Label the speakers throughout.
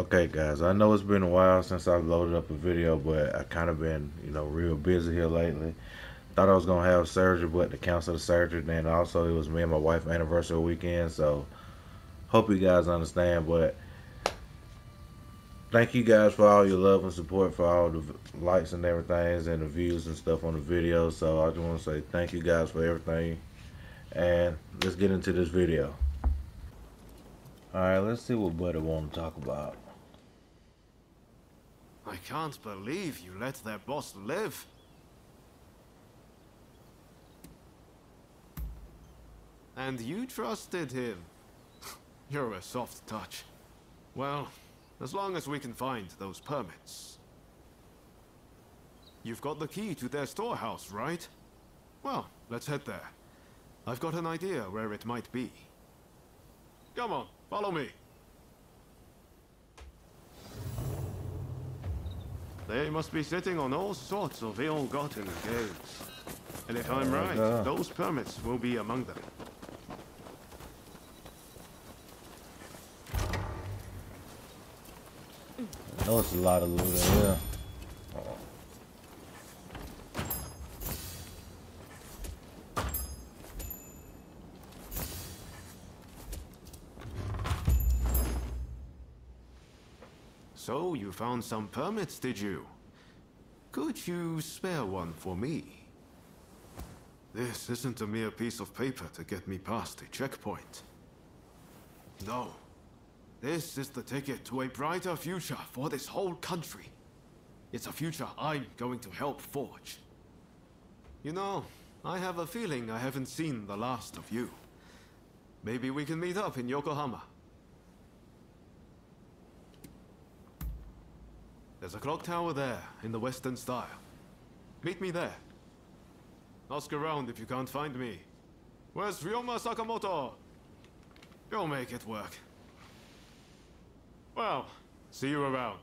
Speaker 1: Okay, guys, I know it's been a while since I've loaded up a video, but I kind of been, you know, real busy here lately. Thought I was going to have surgery, but to cancel the surgery, then also it was me and my wife anniversary weekend, so hope you guys understand, but thank you guys for all your love and support for all the likes and everything and the views and stuff on the video, so I just want to say thank you guys for everything, and let's get into this video. Alright, let's see what Buddy want to talk about.
Speaker 2: I can't believe you let their boss live. And you trusted him. You're a soft touch. Well, as long as we can find those permits. You've got the key to their storehouse, right? Well, let's head there. I've got an idea where it might be. Come on, follow me. They must be sitting on all sorts of ill-gotten gains. And if I'm uh, right, uh. those permits will be among them.
Speaker 1: Know it's a lot of loot in
Speaker 2: found some permits, did you? Could you spare one for me? This isn't a mere piece of paper to get me past a checkpoint. No. This is the ticket to a brighter future for this whole country. It's a future I'm going to help forge. You know, I have a feeling I haven't seen the last of you. Maybe we can meet up in Yokohama. There's a clock tower there, in the western style. Meet me there. Ask around if you can't find me. Where's Ryoma Sakamoto? You'll make it work. Well, see you around.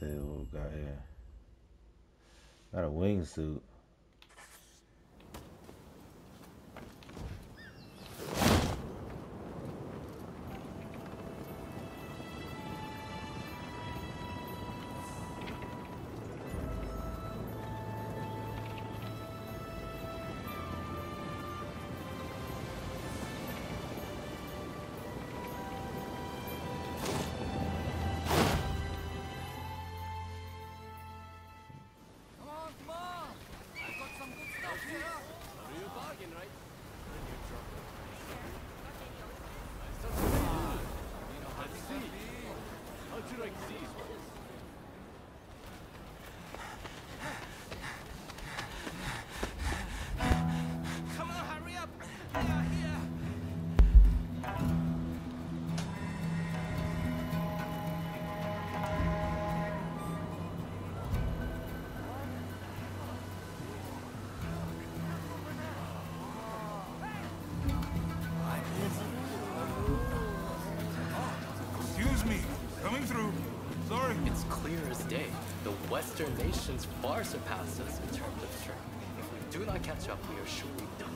Speaker 1: We got here. Got a wingsuit.
Speaker 3: It's day. The Western nations far surpass us in terms of strength. If we do not catch up, we are surely done.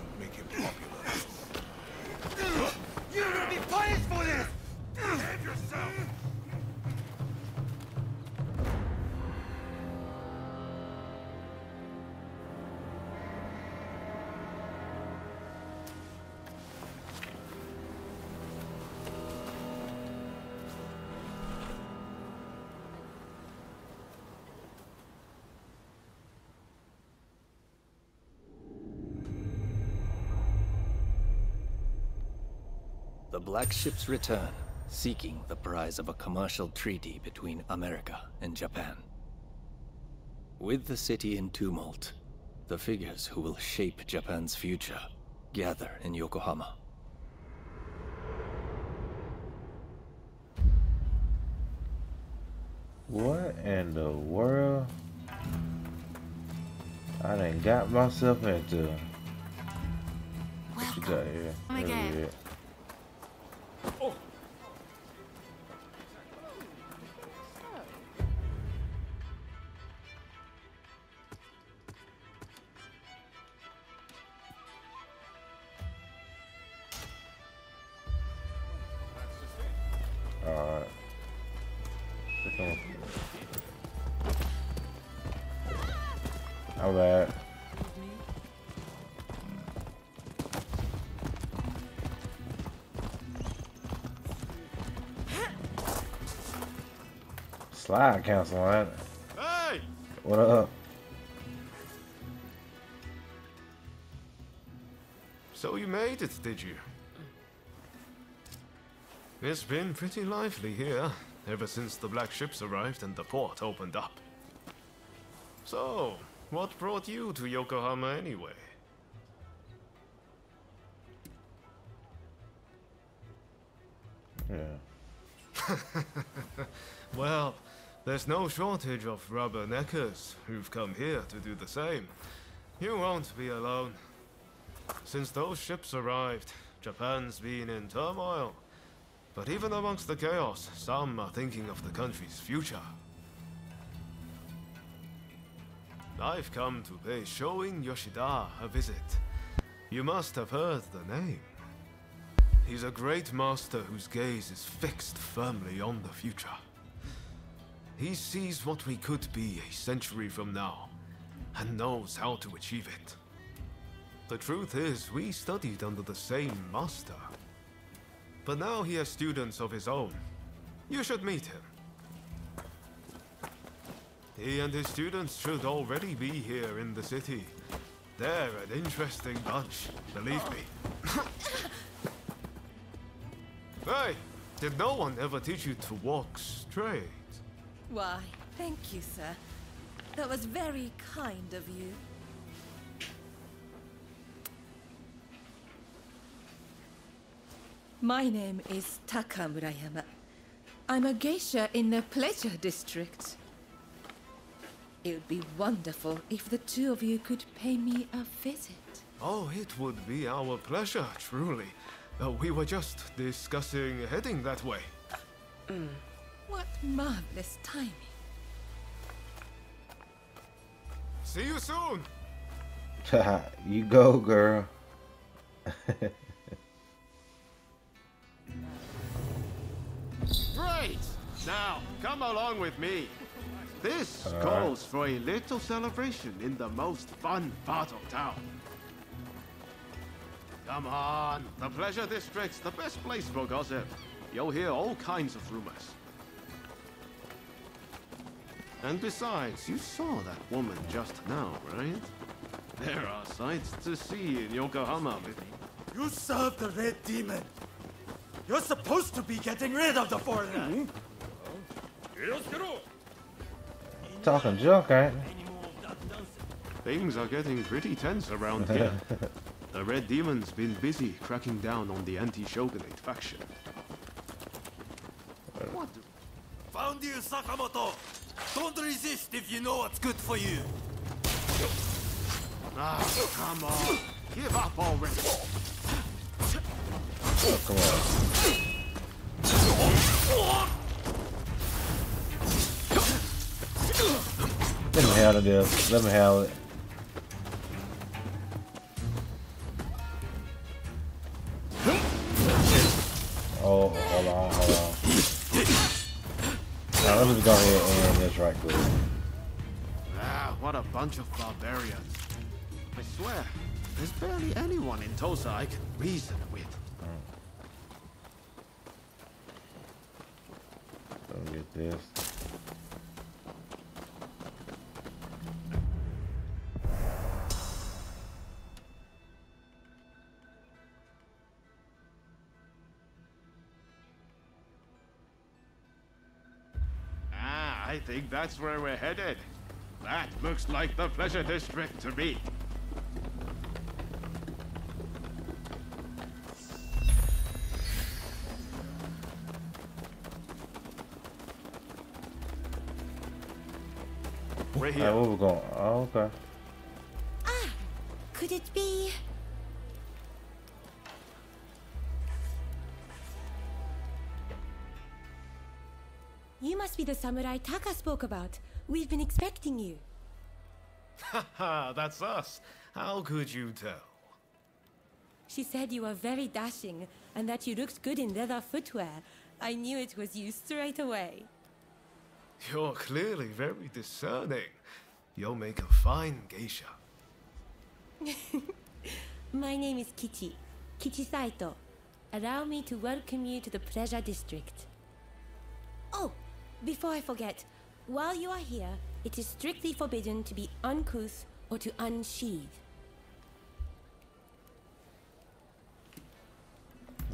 Speaker 4: Won't make him popular.
Speaker 5: You're gonna be punished for this!
Speaker 4: Save yourself!
Speaker 6: Black Ships return, seeking the prize of a commercial treaty between America and Japan. With the city in tumult, the figures who will shape Japan's future gather in Yokohama.
Speaker 1: What in the world? I done got myself into. What you got here?
Speaker 7: Come again.
Speaker 1: Come on. How? Slide cancel that.
Speaker 2: Hey!
Speaker 1: What up?
Speaker 2: So you made it, did you? It's been pretty lively here, ever since the black ships arrived and the port opened up. So, what brought you to Yokohama anyway?
Speaker 1: Yeah.
Speaker 2: Well, there's no shortage of rubber neckers who've come here to do the same. You won't be alone. Since those ships arrived, Japan's been in turmoil. But even amongst the chaos, some are thinking of the country's future. I've come to pay Shoin Yoshida a visit. You must have heard the name. He's a great master whose gaze is fixed firmly on the future. He sees what we could be a century from now, and knows how to achieve it. The truth is, we studied under the same master. But now he has students of his own. You should meet him. He and his students should already be here in the city. They're an interesting bunch, believe me. hey, did no one ever teach you to walk straight?
Speaker 7: Why, thank you, sir. That was very kind of you. My name is Taka Murayama. I'm a geisha in the Pleasure District. It would be wonderful if the two of you could pay me a visit.
Speaker 2: Oh, it would be our pleasure, truly. Uh, we were just discussing heading that way.
Speaker 7: What marvelous timing.
Speaker 2: See you soon!
Speaker 1: you go, girl.
Speaker 2: Now, come along with me. This
Speaker 1: All right.
Speaker 2: calls for a little celebration in the most fun part of town. Come on, the Pleasure District's the best place for gossip. You'll hear all kinds of rumors. And besides, you saw that woman just now, right? There are sights to see in Yokohama with
Speaker 5: You serve the Red Demon. You're supposed to be getting rid of the foreigner. Hmm?
Speaker 1: Talking junk, ain't?
Speaker 2: Things are getting pretty tense around here. the Red Demon's been busy cracking down on the anti-Shogunate faction. What?
Speaker 5: Found you, Sakamoto. Don't resist if you know what's good for you.
Speaker 2: Ah, come on. Give up already.
Speaker 1: Oh, come on. handle this. Let me handle it. Oh, hold on, hold on. Now, let me go ahead and end this right quick.
Speaker 2: Ah, what a bunch of barbarians. I swear, there's barely anyone in Tosa I can reason with.
Speaker 1: Don't get this.
Speaker 2: Think that's where we're headed. That looks like the Pleasure District to me. We're
Speaker 1: Alright,
Speaker 2: here.
Speaker 1: where we going? Oh, okay.
Speaker 8: Ah, could it be? Be the samurai Taka spoke about. We've been expecting you.
Speaker 9: Ha ha, that's us. How could you tell?
Speaker 8: She said you were very dashing and that you looked good in leather footwear. I knew it was you straight away.
Speaker 9: You're clearly very discerning. You'll make a fine geisha.
Speaker 8: My name is Kichi. Kichi Saito. Allow me to welcome you to the Pleasure District. Oh, before I forget, while you are here, it is strictly forbidden to be uncouth or to unsheathe.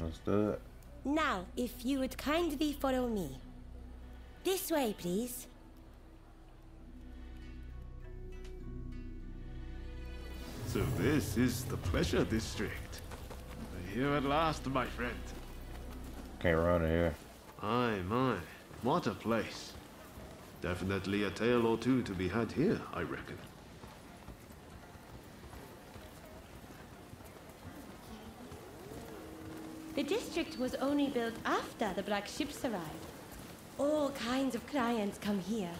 Speaker 1: Understood.
Speaker 8: Now, if you would kindly follow me. This way, please.
Speaker 2: So this is the Pleasure District. We're here at last, my friend.
Speaker 1: Can't run in here.
Speaker 2: My, my. What a place. Definitely a tale or two to be had here, I reckon.
Speaker 8: The district was only built after the black ships arrived. All kinds of clients come here.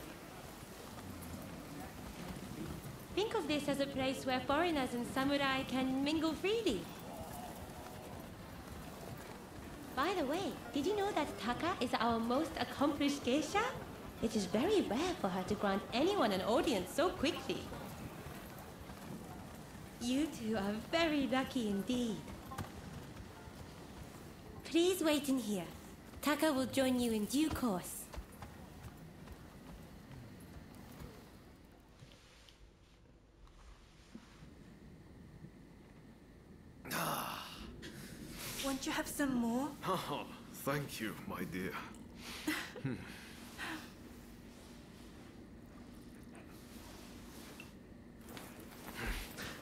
Speaker 8: Think of this as a place where foreigners and samurai can mingle freely. By the way, did you that Taka is our most accomplished geisha? It is very rare for her to grant anyone an audience so quickly. You two are very lucky indeed. Please wait in here. Taka will join you in due course. Ah.
Speaker 7: Won't you have some more?
Speaker 2: Oh, thank you, my dear. Hmm.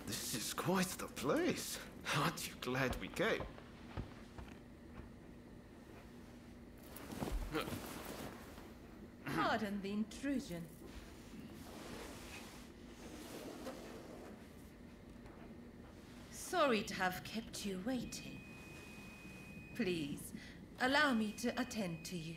Speaker 2: this is quite the place. Aren't you glad we came?
Speaker 7: Pardon the intrusion. Sorry to have kept you waiting. Please, allow me to attend to you.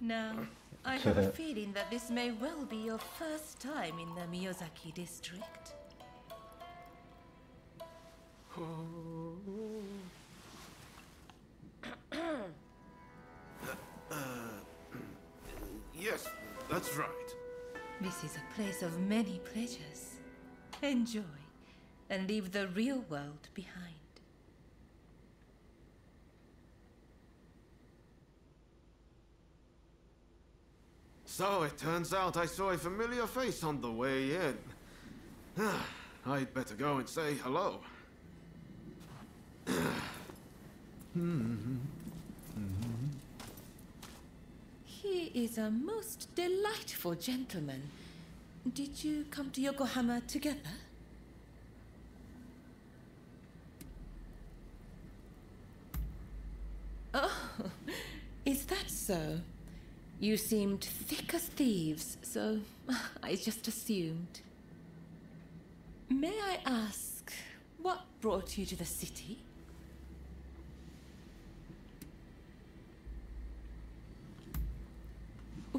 Speaker 7: Now, I have a feeling that this may well be your first time in the Miyozaki district.
Speaker 2: Uh, uh, yes, that's right.
Speaker 7: This is a place of many pleasures. Enjoy and leave the real world behind.
Speaker 2: So it turns out I saw a familiar face on the way in. I'd better go and say hello.
Speaker 7: He is a most delightful gentleman. Did you come to Yokohama together? Oh, is that so? You seemed thick as thieves, so I just assumed. May I ask, what brought you to the city?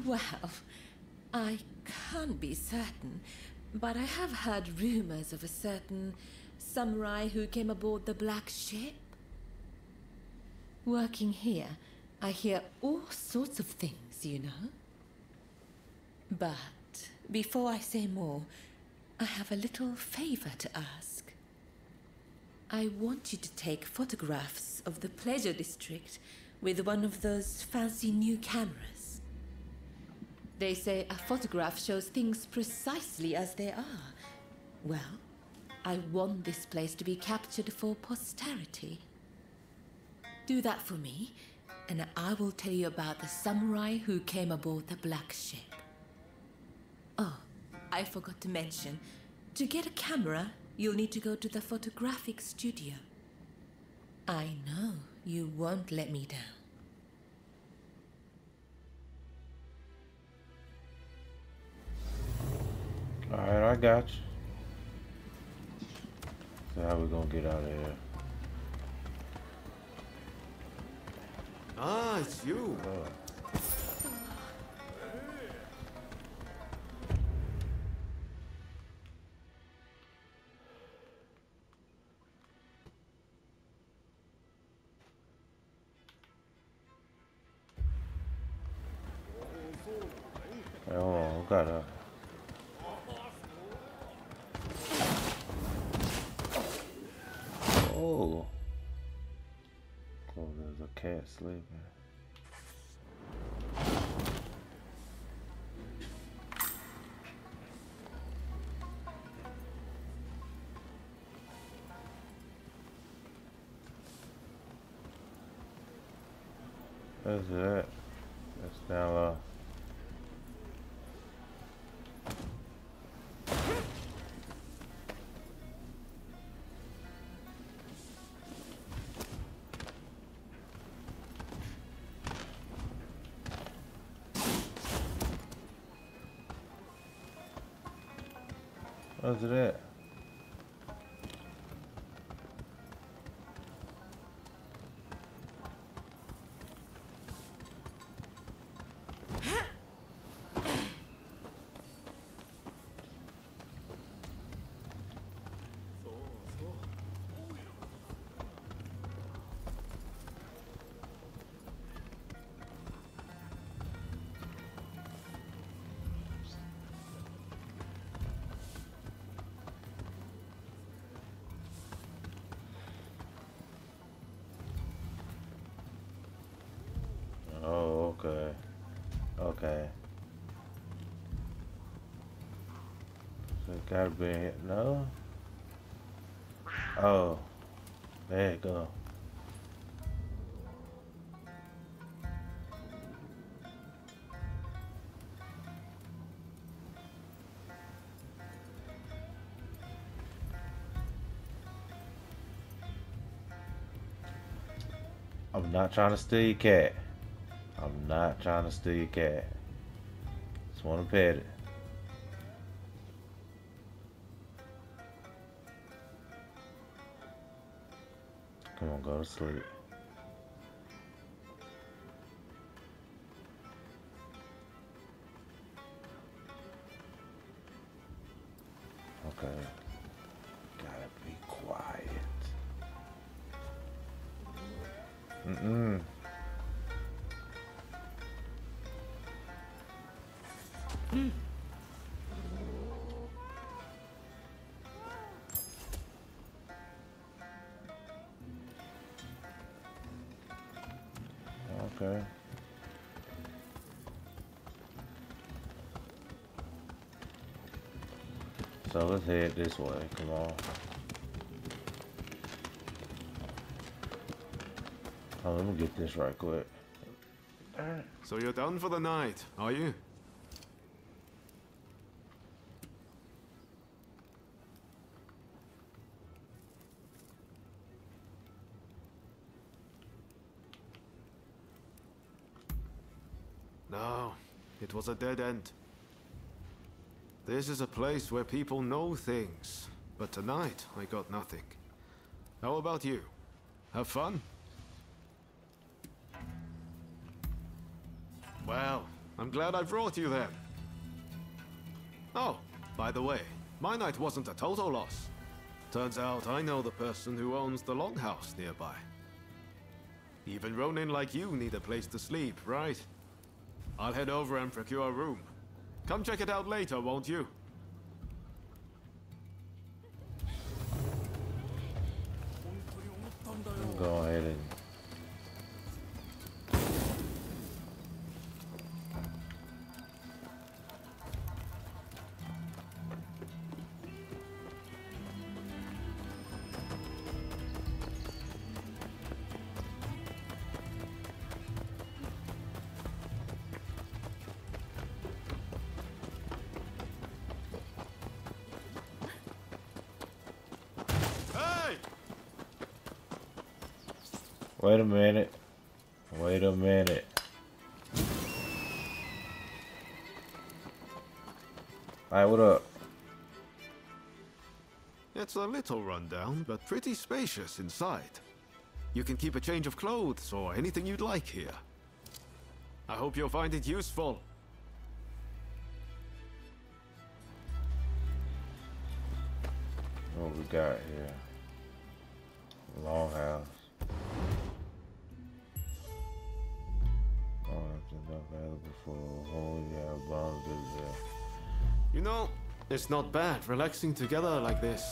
Speaker 7: Well, I can't be certain, but I have heard rumors of a certain samurai who came aboard the Black Ship. Working here, I hear all sorts of things, you know. But before I say more, I have a little favor to ask. I want you to take photographs of the Pleasure District with one of those fancy new cameras. They say a photograph shows things precisely as they are. Well, I want this place to be captured for posterity. Do that for me, and I will tell you about the samurai who came aboard the Black Ship. Oh, I forgot to mention. To get a camera, you'll need to go to the photographic studio. I know you won't let me down.
Speaker 1: Alright, I got you. So how we gonna get out of here?
Speaker 2: Ah, it's you.
Speaker 1: Hey, sleeping. That's it. That's now uh What's that? Okay. So it gotta be. No? Oh. There you go. I'm not trying to steal your cat. Not trying to steal your cat. Just want to pet it. Come on, go to sleep. Okay. Okay. So let's head this way. Come on. Oh, let me get this right quick.
Speaker 2: So you're done for the night, are you? A dead end. This is a place where people know things, but tonight I got nothing. How about you? Have fun? Well, I'm glad I brought you then. Oh, by the way, my night wasn't a total loss. Turns out I know the person who owns the longhouse nearby. Even Ronin like you need a place to sleep, right? I'll head over and procure a room. Come check it out later, won't you?
Speaker 1: Wait a minute. Wait a minute. Alright, what up?
Speaker 2: It's a little rundown, but pretty spacious inside. You can keep a change of clothes or anything you'd like here. I hope you'll find it useful.
Speaker 1: What we got here? Longhouse. Not available for whole yeah, bombs is there.
Speaker 2: You know, it's not bad relaxing together like this.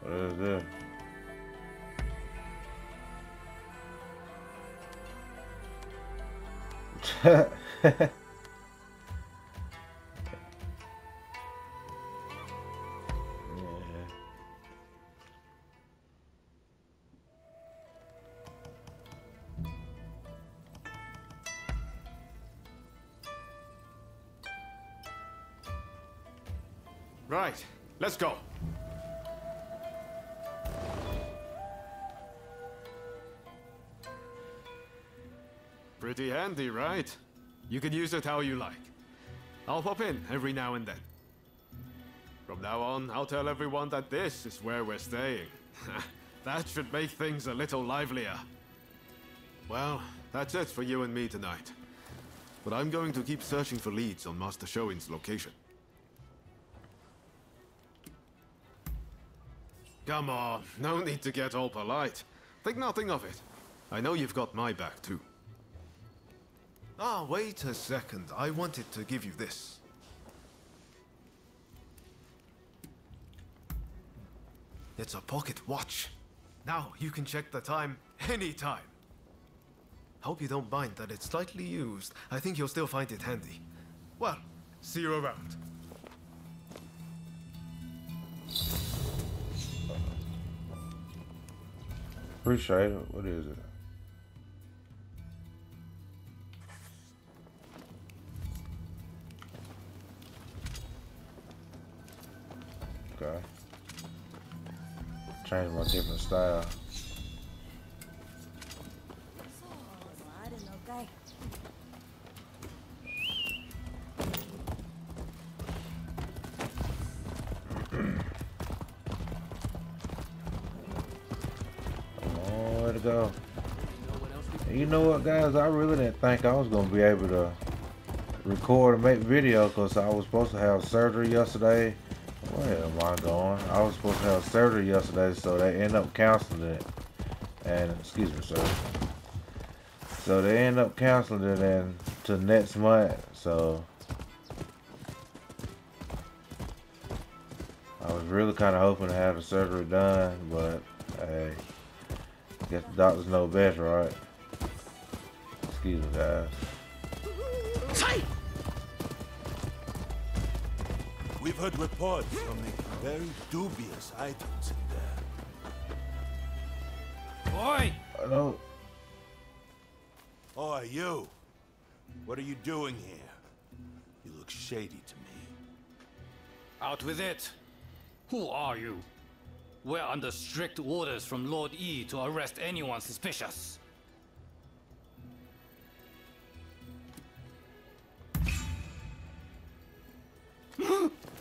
Speaker 1: What is this?
Speaker 2: use it how you like. I'll pop in every now and then. From now on, I'll tell everyone that this is where we're staying. that should make things a little livelier. Well, that's it for you and me tonight. But I'm going to keep searching for leads on Master Shoin's location. Come on, no need to get all polite. Think nothing of it. I know you've got my back too. Ah, wait a second. I wanted to give you this. It's a pocket watch. Now you can check the time anytime. Hope you don't mind that it's slightly used. I think you'll still find it handy. Well, see you around.
Speaker 1: Appreciate it. What is it? Change my different style. To go. You know what, guys? I really didn't think I was gonna be able to record and make video because I was supposed to have surgery yesterday. Where am I going? I was supposed to have surgery yesterday, so they end up canceling it. And excuse me, sir. So they end up canceling it and to next month. So I was really kind of hoping to have the surgery done, but hey, guess the doctors know best, right? Excuse me, guys.
Speaker 4: We've heard reports from the very dubious items in there.
Speaker 5: Oi!
Speaker 1: I don't.
Speaker 4: Oh, you. What are you doing here? You look shady to me.
Speaker 5: Out with it! Who are you? We're under strict orders from Lord E to arrest anyone suspicious.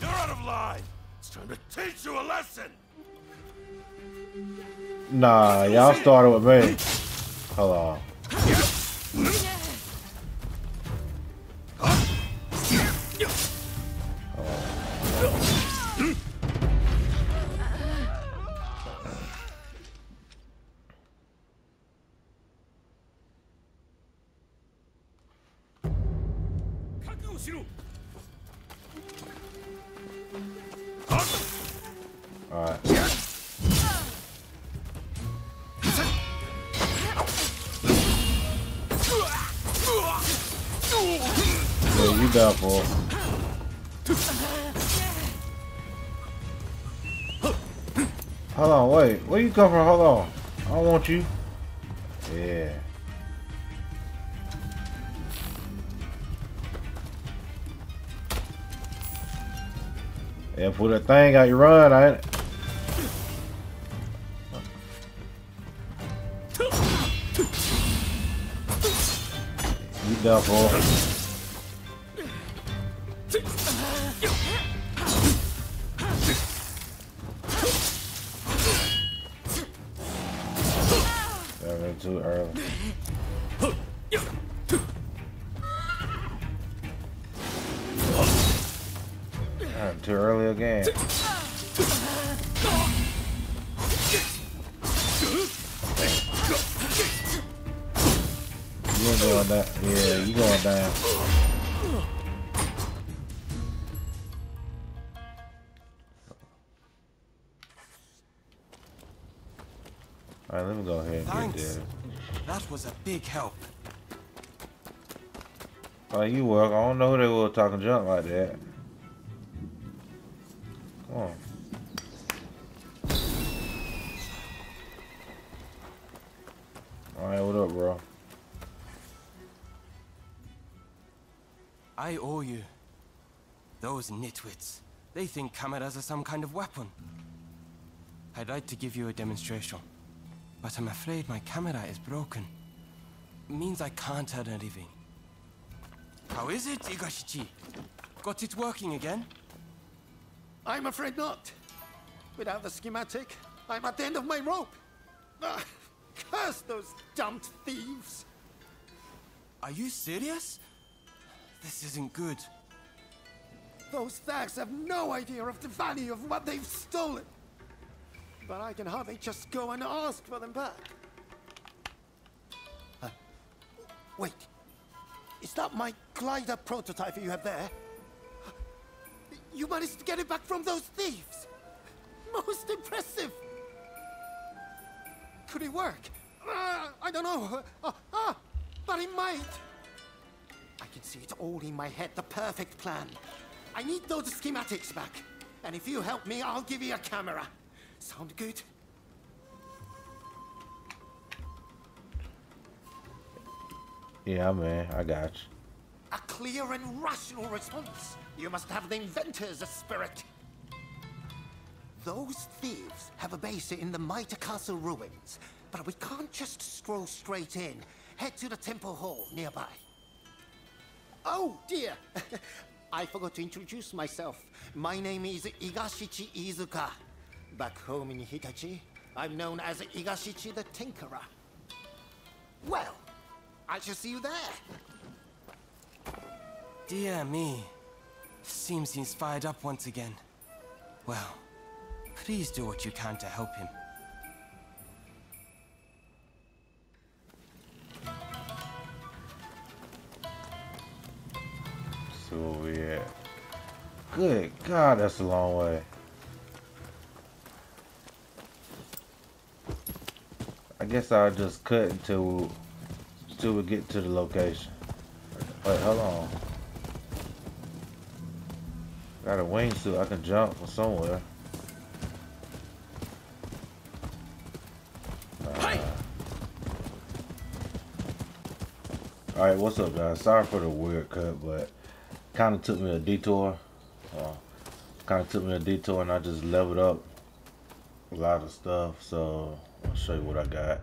Speaker 4: You're out of line! It's time to teach you a lesson!
Speaker 1: Nah, y'all started with me. Hello. Come from? Hold on. I don't want you. Yeah. Yeah, put that thing out you run, I ain't You done. Too early. I'm too early again. You ain't going down. Yeah, you going down.
Speaker 10: Was a big help.
Speaker 1: Oh, you work. I don't know who they were talking junk like that. Come on. Alright, what up, bro?
Speaker 10: I owe you. Those nitwits. They think cameras are some kind of weapon. I'd like to give you a demonstration. But I'm afraid my camera is broken. It means I can't earn a living. How is it, Igashichi? Got it working again?
Speaker 11: I'm afraid not. Without the schematic, I'm at the end of my rope. Ah, curse those dumped thieves!
Speaker 10: Are you serious? This isn't good.
Speaker 11: Those thugs have no idea of the value of what they've stolen. But I can hardly just go and ask for them back. Wait. Is that my glider prototype you have there? You managed to get it back from those thieves! Most impressive! Could it work? Uh, I don't know. Uh, uh, but it might. I can see it all in my head, the perfect plan. I need those schematics back. And if you help me, I'll give you a camera. Sound good?
Speaker 1: Yeah, man, I got you.
Speaker 11: A clear and rational response. You must have the inventor's spirit. Those thieves have a base in the Mitre Castle ruins, but we can't just stroll straight in. Head to the temple hall nearby. Oh, dear. I forgot to introduce myself. My name is Igashichi Iizuka. Back home in Hitachi, I'm known as Igashichi the Tinkerer. Well, I shall see you there.
Speaker 10: Dear me. Seems he's fired up once again. Well, please do what you can to help him.
Speaker 1: So yeah. Good God, that's a long way. I guess I'll just cut until, until we get to the location. Wait, hold on. Got a wingsuit. I can jump from somewhere. Uh, Alright, what's up guys? Sorry for the weird cut, but kind of took me a detour. Uh, kind of took me a detour and I just leveled up a lot of stuff. So I'll show you what I got.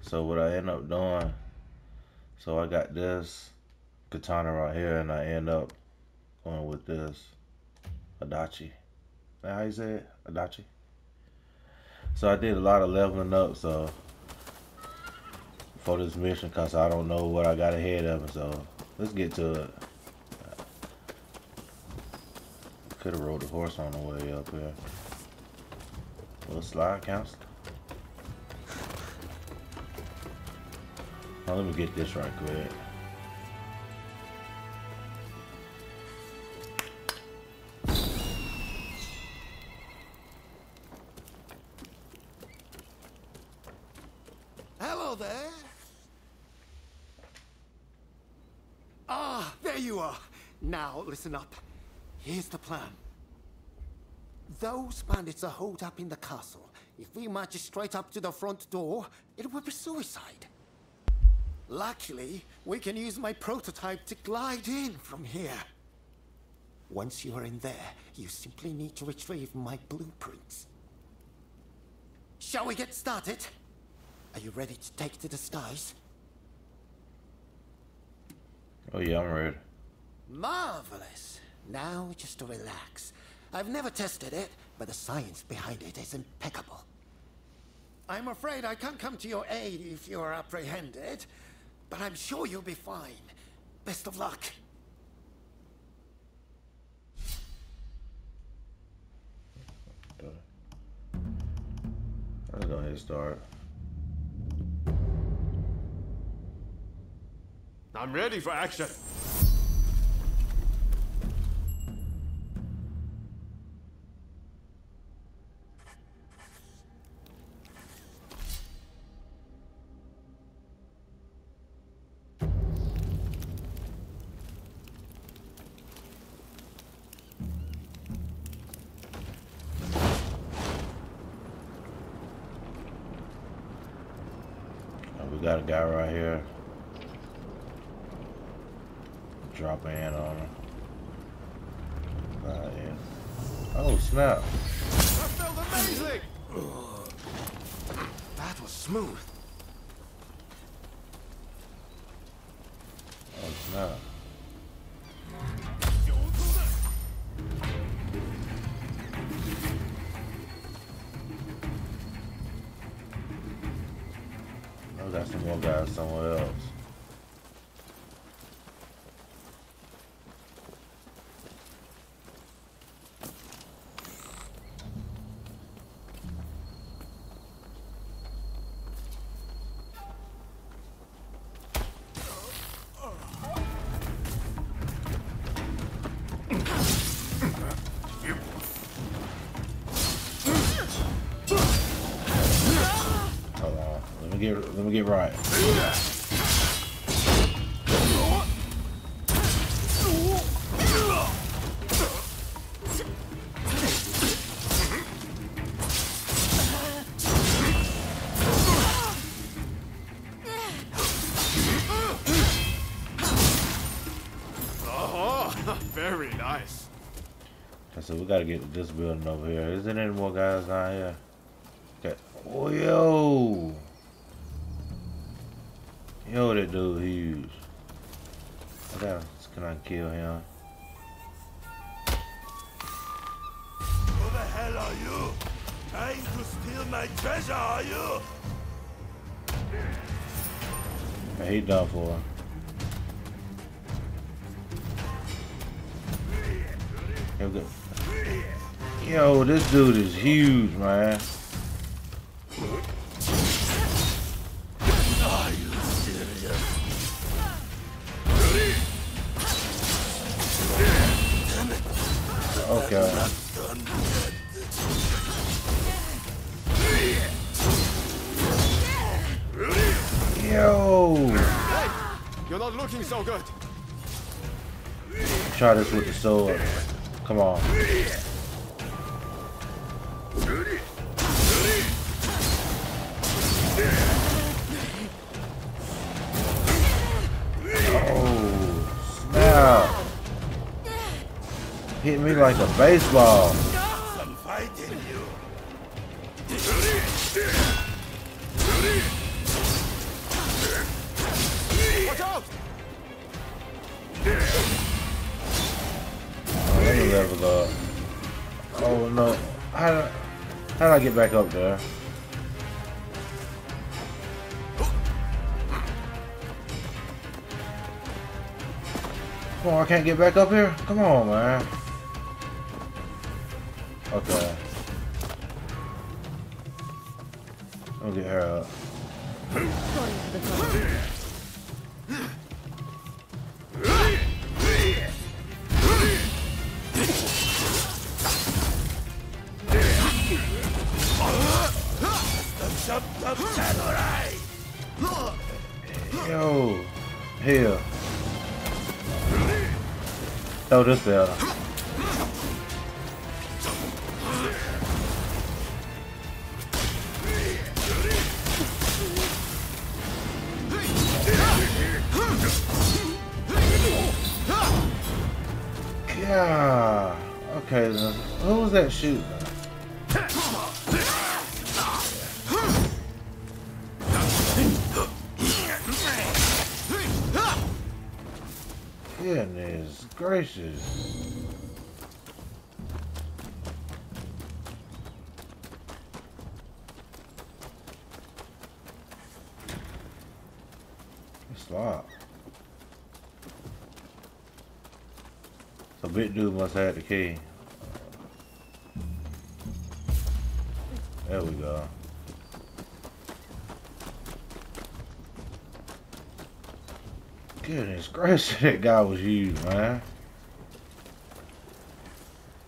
Speaker 1: So what I end up doing, so I got this katana right here and I end up going with this Adachi. That how you say it? Adachi. So I did a lot of leveling up. So for this mission, cause I don't know what I got ahead of. So let's get to it. Could have rode the horse on the way up here. Little slide counts. Now let me get this right quick.
Speaker 11: Hello there. Ah, there you are. Now, listen up. Here's the plan. Those bandits are holed up in the castle. If we march straight up to the front door, it will be suicide. Luckily, we can use my prototype to glide in from here. Once you are in there, you simply need to retrieve my blueprints. Shall we get started? Are you ready to take to the skies?
Speaker 1: Oh yeah, I'm ready.
Speaker 11: Marvelous. Now just to relax. I've never tested it, but the science behind it is impeccable. I'm afraid I can't come to your aid if you're apprehended, but I'm sure you'll be fine. Best of luck.
Speaker 1: Let's go ahead and start.
Speaker 2: I'm ready for action.
Speaker 1: Drop a hand on him. Uh, yeah. Oh snap!
Speaker 2: That felt amazing! That was smooth.
Speaker 1: Oh snap! Oh, got some more guys somewhere else. We gotta get this building over here. Isn't any more guys down here? Okay. Oh yo. Yo, that dude huge. I gotta, can I kill him?
Speaker 4: Who the hell are you? Trying to steal my treasure, are you?
Speaker 1: He done for. Here we go. Yo, this dude is huge, man.
Speaker 4: Are you serious? Damn it.
Speaker 1: Okay.
Speaker 4: Not.
Speaker 1: Yo!
Speaker 2: You're not looking so good.
Speaker 1: Try this with the sword. Come on. Hit me like a baseball. Oh. Oh no. How do I get back up there? Come on, I can't get back up here? Come on, man. Okay. I'll get her up. Yo, here. Oh, this better. That shooting? Goodness gracious. It's locked. So big dude must have had the key. There we go. Goodness gracious, that guy was huge, man.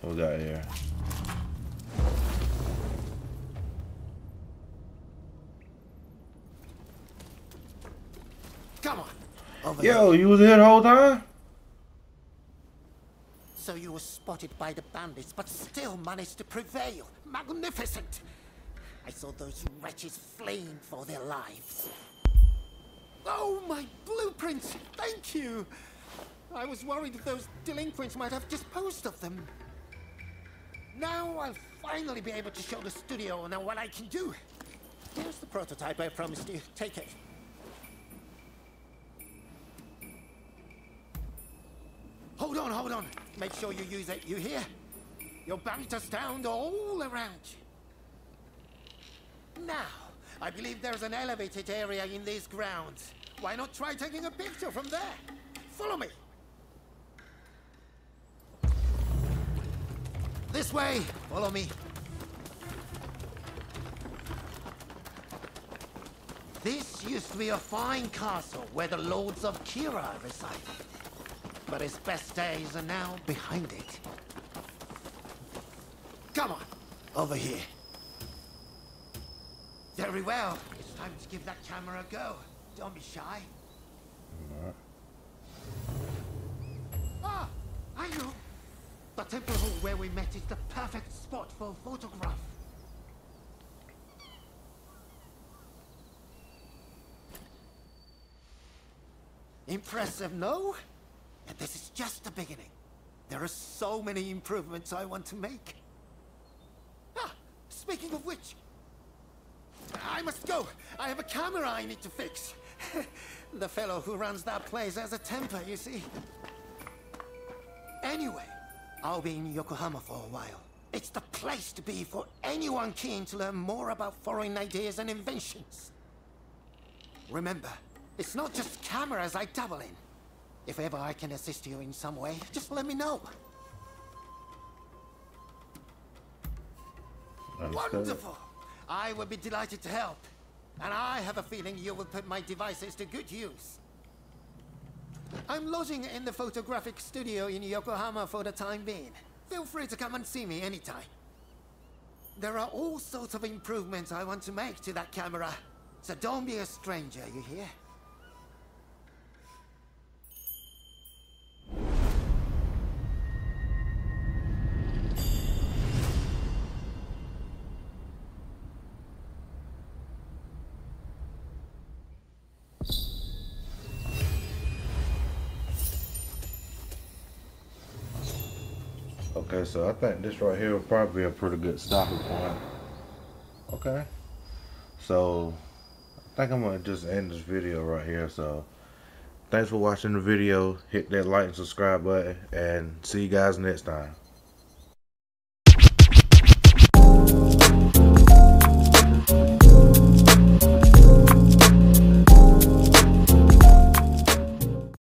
Speaker 1: What we got here?
Speaker 11: Come on. Over
Speaker 1: Yo,
Speaker 11: here.
Speaker 1: you was here the whole time?
Speaker 11: So you were spotted by the bandits, but still managed to prevail. Magnificent! I saw those wretches fleeing for their lives. Oh, my blueprints! Thank you! I was worried that those delinquents might have disposed of them. Now I'll finally be able to show the studio now what I can do. Here's the prototype I promised you. Take it. Hold on, hold on. Make sure you use it. You hear? Your banter sound all around you. Now, I believe there's an elevated area in these grounds. Why not try taking a picture from there? Follow me. This way. Follow me. This used to be a fine castle where the lords of Kira resided. But its best days are now behind it. Come on, over here. Very well. It's time to give that camera a go. Don't be shy. Ah, I know. The temple hall where we met is the perfect spot for a photograph. Impressive, no? And this is just the beginning. There are so many improvements I want to make. Ah, speaking of which, I must go. I have a camera I need to fix. the fellow who runs that place has a temper, you see. Anyway, I'll be in Yokohama for a while. It's the place to be for anyone keen to learn more about foreign ideas and inventions. Remember, it's not just cameras I dabble in. If ever I can assist you in some way, just let me know.
Speaker 1: Understood.
Speaker 11: Wonderful! I would be delighted to help. And I have a feeling you will put my devices to good use. I'm lodging in the photographic studio in Yokohama for the time being. Feel free to come and see me anytime. There are all sorts of improvements I want to make to that camera. So don't be a stranger, you hear?
Speaker 1: So I think this right here will probably be a pretty good stopping point. Okay. So, I think I'm going to just end this video right here. So, thanks for watching the video. Hit that like and subscribe button. And see you guys next time.